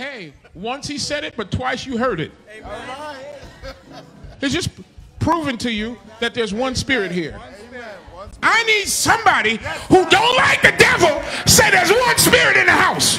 Hey, once he said it, but twice you heard it. It's just proven to you that there's one spirit here. I need somebody who don't like the devil say there's one spirit in the house.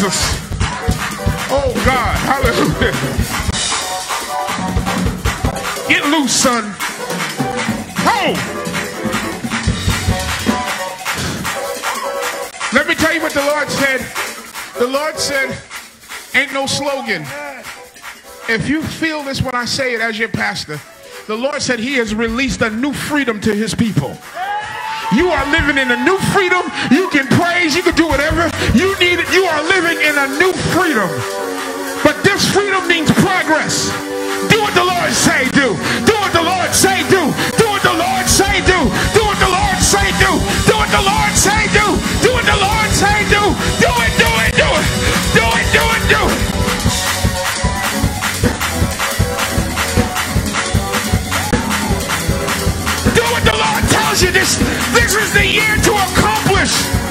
Jesus. Oh God, hallelujah. Get loose, son. Oh! Let me tell you what the Lord said. The Lord said, ain't no slogan. If you feel this when I say it as your pastor, the Lord said he has released a new freedom to his people. You are living in a new freedom. You can praise, you can do whatever you need. You are living in a new freedom. But this freedom means progress. Do what the Lord say do. Do what the Lord say do. You. This, this is the year to accomplish.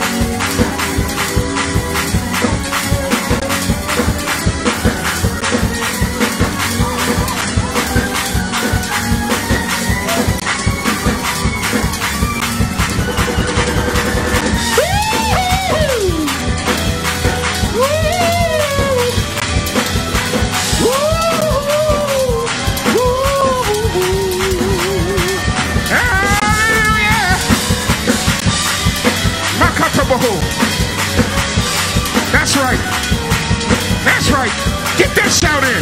Get that shout in.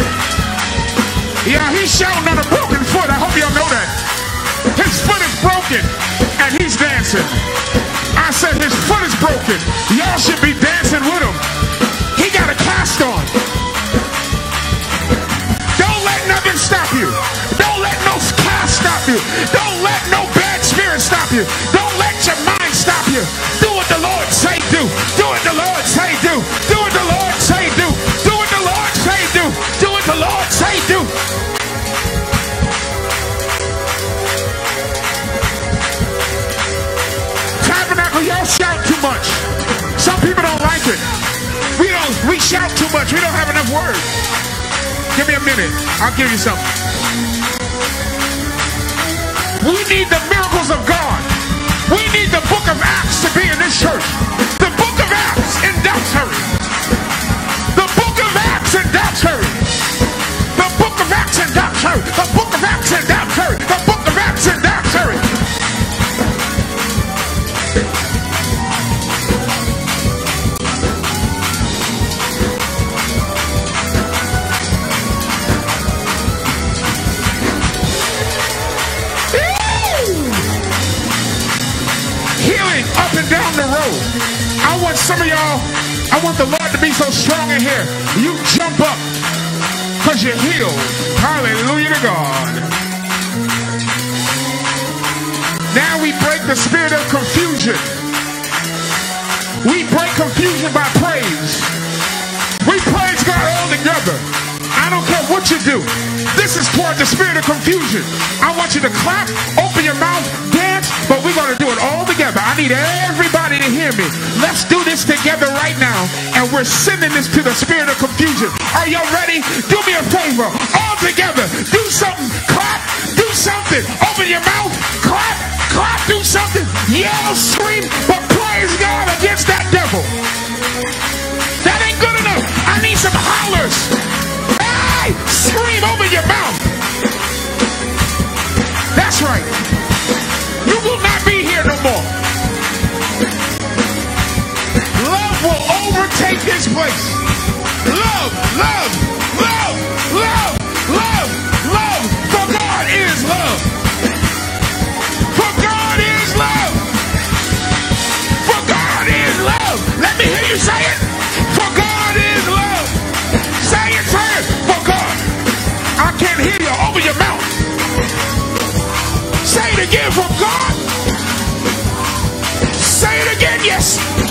Yeah, he's shouting on a broken foot. I hope y'all know that. His foot is broken and he's dancing. I said his foot is broken. Y'all should be dancing with him. He got a cast on. Don't let nothing stop you. Don't let no cast stop you. Don't let no bad spirit stop you. Don't let your mind stop you. Do what the Lord say do. Do what the Lord say do. Do what the Lord do. Do what the Lord say do. Tabernacle, y'all shout too much. Some people don't like it. We don't. We shout too much. We don't have enough words. Give me a minute. I'll give you something. We need the miracles of God. We need the book of Acts to be in this church. The book of Acts in Dobbs Ferry. The I want some of y'all, I want the Lord to be so strong in here. You jump up because you're healed. Hallelujah to God. Now we break the spirit of confusion. We break confusion you do. This is toward the spirit of confusion. I want you to clap, open your mouth, dance, but we're going to do it all together. I need everybody to hear me. Let's do this together right now. And we're sending this to the spirit of confusion. Are y'all ready? Do me a favor. All together. Do something. Clap. Do something. Open your mouth. Clap. Clap. Do something. Yell. Scream. Overtake this place. Love, love, love, love, love, love. For God is love. For God is love. For God is love. Let me hear you say it. For God is love. Say it, it. For God. I can't hear you. Open your mouth. Say it again. For God. Say it again. Yes.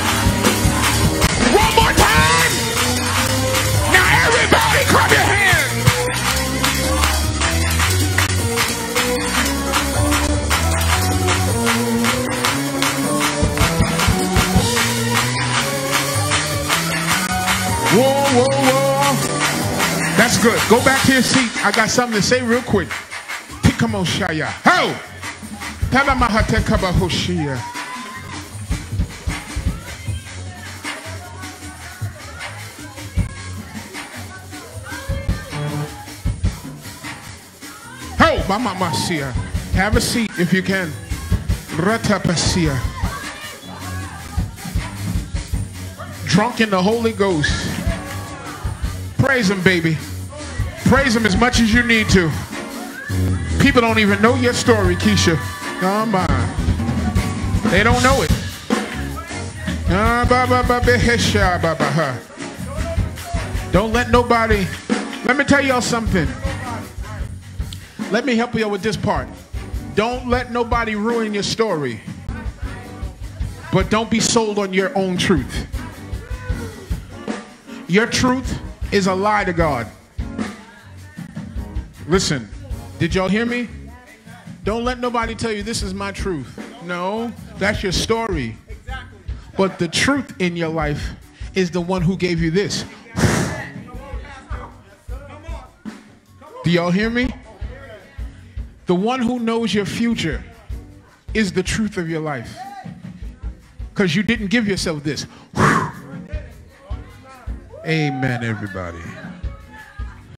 That's good. Go back to your seat. I got something to say real quick. Tikamoshaya. Ho! Talamahate kabahoshia. Ho! Mamamasia. Have a seat if you can. Ratapasia. Drunk in the Holy Ghost. Praise him, baby. Praise him as much as you need to. People don't even know your story, Keisha. Come on. They don't know it. Don't let nobody. Let me tell y'all something. Let me help you with this part. Don't let nobody ruin your story. But don't be sold on your own truth. Your truth is a lie to God. Listen, did y'all hear me? Don't let nobody tell you this is my truth. No, that's your story. But the truth in your life is the one who gave you this. Do y'all hear me? The one who knows your future is the truth of your life. Because you didn't give yourself this. Amen, everybody.